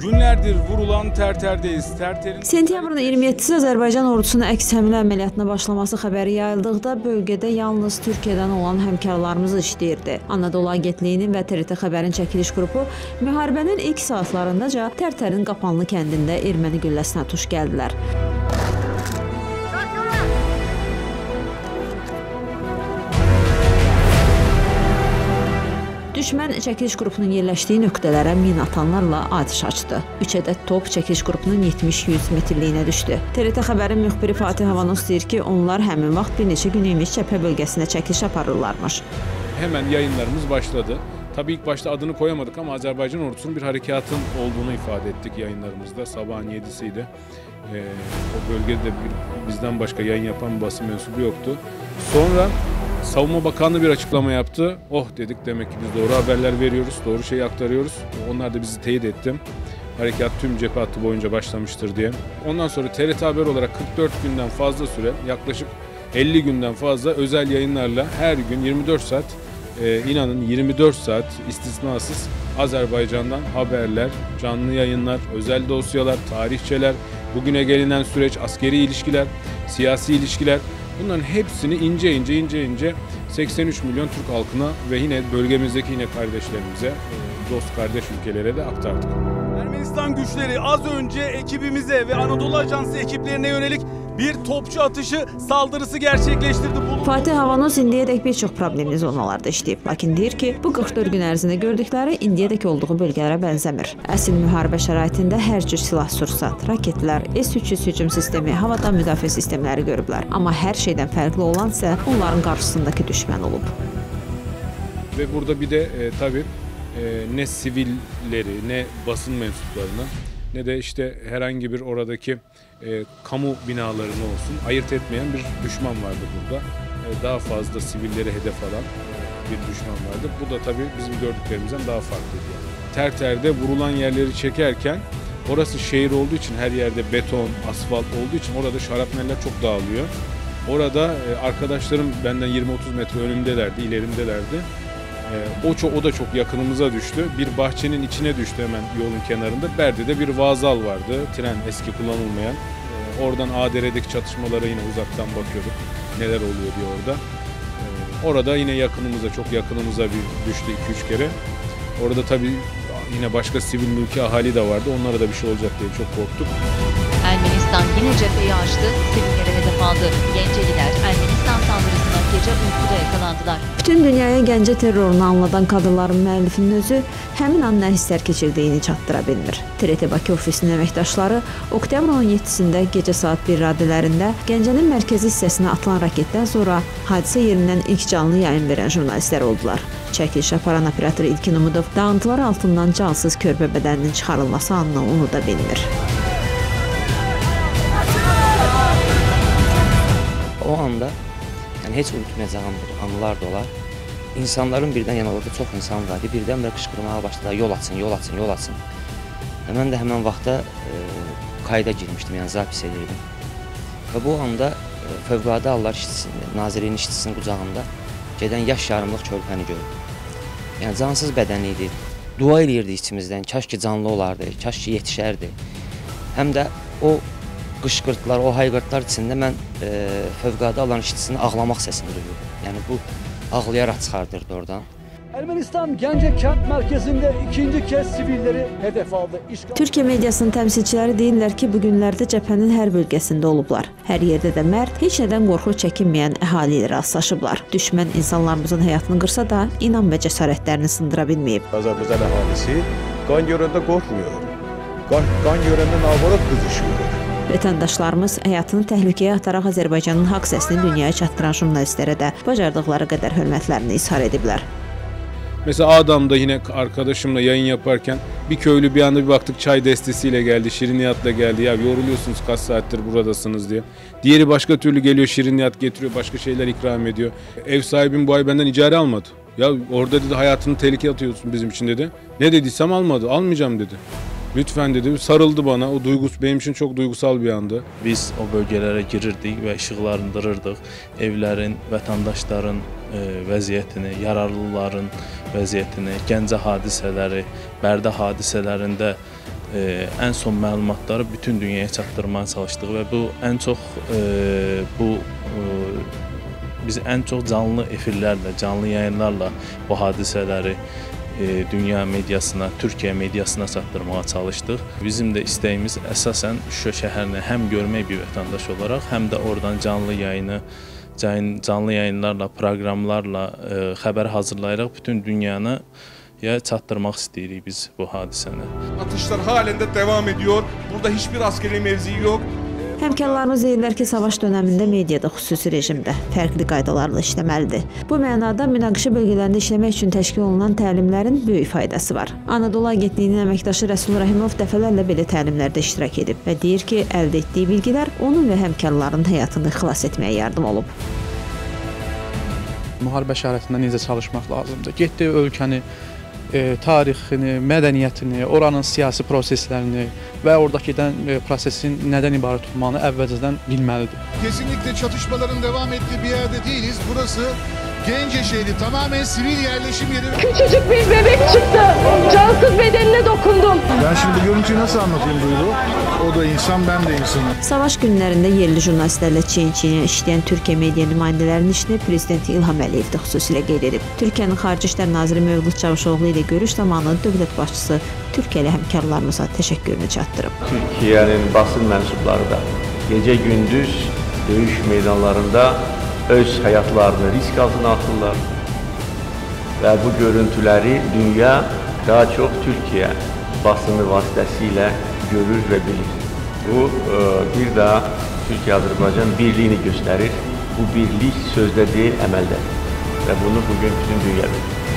Günlerdir vurulan Terter'deyiz. Terter'in Sentyabrın 27-si Azərbaycan ordusunun əks həmlə əməliyyatına başlaması xəbəri yayıldıqda bölgədə yalnız Türkiyədən olan həmkarlarımız işləyirdi. Anadolu Agentliyinin və TRT xəbərin çəkiliş qrupu müharibənin ilk saatlarındaca Tərtərin Qapanlı kəndində erməni gülləsinə tuş gəldilər. Düşmən çəkiliş qrupunun yerləşdiyi nöqtələrə min atanlarla atəş açdı. 3 ədəd top çəkiliş qrupunun 70-100 metrliyinə düşdü. TRT xəbərin müxbiri Fatih Havanos deyir ki, onlar həmin vaxt bir neçə gün imiş cəbhə bölgəsinə çəkiliş aparırlarmış. hemen yayınlarımız başladı. Tabii ilk başta adını koyamadık ama Azerbaycan ordusunun bir harekatın olduğunu ifade ettik yayınlarımızda. Sabahın 7'siydi. Ee, o bölgede bir, bizden başka yayın yapan basın mensubu yoktu. Sonra Savunma Bakanlığı bir açıklama yaptı. Oh dedik demek ki biz doğru haberler veriyoruz, doğru şeyi aktarıyoruz. Onlar da bizi teyit etti. Harekat tüm cephe hattı boyunca başlamıştır diye. Ondan sonra TRT Haber olarak 44 günden fazla süre, yaklaşık 50 günden fazla özel yayınlarla her gün 24 saat, e, inanın 24 saat istisnasız Azerbaycan'dan haberler, canlı yayınlar, özel dosyalar, tarihçeler, bugüne gelinen süreç, askeri ilişkiler, siyasi ilişkiler bunların hepsini ince ince ince ince 83 milyon Türk halkına ve yine bölgemizdeki yine kardeşlerimize, e, dost kardeş ülkelere de aktardık. Ermenistan güçleri az önce ekibimize ve Anadolu Ajansı ekiplerine yönelik bir topçu atışı saldırısı gerçekleştirdi. Bu Fatih Havanos indiyədək bir çox problemli zonalarda işləyib, lakin deyir ki, bu 44 gün ərzində gördükləri indiyədək olduğu bölgələrə bənzəmir. Əsl müharibə şəraitində hər cür silah-sursat, raketlər, S-300 hücum sistemi, havadan müdafiə sistemləri görüblər. Amma hər şeydən fərqli olan isə onların qarşısındakı düşmən olub. Ve burada bir de e, tabii e, ne sivilleri ne basın mensuplarını ne de işte herhangi bir oradaki e, kamu binalarını olsun ayırt etmeyen bir düşman vardı burada. E, daha fazla sivilleri hedef alan e, bir düşman vardı. Bu da tabii bizim gördüklerimizden daha farklıydı. Yani. Terter'de vurulan yerleri çekerken orası şehir olduğu için her yerde beton, asfalt olduğu için orada şarapneller çok dağılıyor. Orada e, arkadaşlarım benden 20-30 metre önümdelerdi, ilerimdelerdi. Ee, o çok o da çok yakınımıza düştü. Bir bahçenin içine düştü hemen yolun kenarında. Berdi'de bir vazal vardı. Tren eski kullanılmayan. Ee, oradan Ağdere'deki çatışmalara yine uzaktan bakıyorduk. Neler oluyor diye orada. Ee, orada yine yakınımıza çok yakınımıza bir düştü 2-3 kere. Orada tabii yine başka sivil mülki ahali de vardı. Onlara da bir şey olacak diye çok korktuk. Ermenistan yine cepheyi açtı, sivillere hedef aldı. Genceliler Ermenistan saldırısına gece uykuda yakalandılar. Bütün dünyaya Gəncə terrorunu anladan kadrların müəllifinin özü həmin an nə hisslər keçirdiyini çatdıra bilmir. TRT Bakı ofisinin əməkdaşları oktyabrın 17-sində gecə saat 1 radələrində Gəncənin mərkəzi hissəsinə atılan raketdən sonra hadisə yerindən ilk canlı yayın verən jurnalistlər oldular. Çəkiliş aparan operator İlkin Umudov dağıntılar altından cansız körpə bədəninin çıxarılması anını unuda bilmir. O anda yəni heç unutmayacağım bir anılar da olar. İnsanların birdən yəni orada çox insan var idi. Birdən-birə qışqırmağa başladılar. Yol açın, yol açın, yol açın. Mən də həmin vaxtda e, kayda girmişdim, yəni zapis edirdim. Və bu anda e, Fövqəladə Hallar işçisinin, Nazirliyin işçisinin qucağında gedən yaş yarımlıq körpəni gördüm. Yəni cansız bədəni idi. Dua eləyirdi içimizdən, kaş ki canlı olardı, kaş ki yetişərdi. Həm də o qışqırtılar, o hayqırtılar içində mən e, Fövqəladə Halların işçisinin ağlamaq səsini duyurdum. Yəni bu ağlayaraq çıxardırdı oradan. Ermenistan Gence kent merkezinde ikinci kez sivilleri hedef aldı. İşgal... Türkiyə mediasının təmsilçiləri deyirlər ki, bu günlərdə cəbhənin hər bölgəsində olublar. Hər yerdə də mərd, heç nədən qorxu çəkinməyən əhali ilə rastlaşıblar. Düşmən insanlarımızın həyatını qırsa da, inan və cəsarətlərini sındıra bilməyib. Azərbaycan əhalisi qan görəndə qorxmuyor. Qan, qan görəndə navarot qızışıyor. Vətəndaşlarımız həyatını təhlükəyə ataraq Azərbaycanın haqq səsini dünyaya çatdıran jurnalistlərə də bacardıqları qədər hörmətlərini izhar ediblər. Mesela Adam'da yine arkadaşımla yayın yaparken bir köylü bir anda bir baktık çay destesiyle geldi, şiriniyatla geldi. Ya yoruluyorsunuz kaç saattir buradasınız diye. Diğeri başka türlü geliyor şiriniyat getiriyor, başka şeyler ikram ediyor. Ev sahibim bu ay benden icare almadı. Ya orada dedi hayatını tehlikeye atıyorsun bizim için dedi. Ne dediysem almadı, almayacağım dedi. Lütfen dedi, sarıldı bana. O duygus benim için çok duygusal bir andı. Biz o bölgələrə girirdik və işıqlandırırdıq evlərin, vətəndaşların e, vəziyyətini, yararlıların vəziyyətini, Gəncə hadisələri, Bərdə hadisələrində e, ən son məlumatları bütün dünyaya çatdırmağa çalışdıq və bu ən çox e, bu e, biz ən çox canlı efirlərlə, canlı yayımlarla bu hadisələri dünya mediasına, Türkiyə mediasına çatdırmağa çalışdıq. Bizim də istəyimiz əsasən Şuşa şəhərini həm görmək bir vətəndaş olaraq, həm də oradan canlı yayını can- canlı yayınlarla, proqramlarla e, xəbər hazırlayaraq bütün dünyanı ya çatdırmaq istəyirik biz bu hadisəni. Atışlar halen de devam ediyor. Burada hiçbir askeri mevzi yok. Həmkarlarımız deyirlər ki, savaş dövründə mediada xüsusi rejimdə fərqli qaydalarla işləməlidir. Bu mənada münaqişə bölgələrində işləmək üçün təşkil olunan təlimlərin böyük faydası var. Anadolu Agentliyinin əməkdaşı Rəsul Rəhimov dəfələrlə belə təlimlərdə iştirak edib və deyir ki, əldə etdiyi bilgilər onun və həmkarlarının həyatını xilas etməyə yardım olub. müharibə şəraitində necə çalışmaq lazımdır. Getdi ölkəni, e, tarixini, mədəniyyətini, oranın siyasi proseslərini və oradakı gedən e, prosesin nədən ibarət olmağını əvvəlcədən bilməlidir. Kesinlikle çatışmaların devam ettiği bir yerde değiliz. Burası Gence şehri tamamen sivil yerleşim yeri. Küçücük bir bebek çıktı. Cansız bedenine dokundum. Ben şimdi görüntüyü nasıl anlatayım Duygu? O da insan ben de insanım. Savaş günlərində yerli jurnalistlərlə çiyin-çiyinə işləyən Türkiyə media nümayəndələrinin işini prezident İlham Əliyev də xüsusilə qeyd edib. Türkiyənin Xarici İşlər naziri Mövlud Çavuşoğlu ilə görüş zamanı dövlət başçısı Türkiyəli həmkarlarımıza təşəkkürünü çatdırıb. Türkiye'nin basın mensupları da gece gündüz dövüş meydanlarında öz hayatlarını risk altına atırlar. Ve bu görüntüleri dünya daha çok Türkiye basını vasıtasıyla görür ve bilir. Bu e, bir daha Türkiye-Azerbaycan birliğini gösterir. Bu birlik sözde değil emelde. Ve bunu bugün bütün dünya bilir.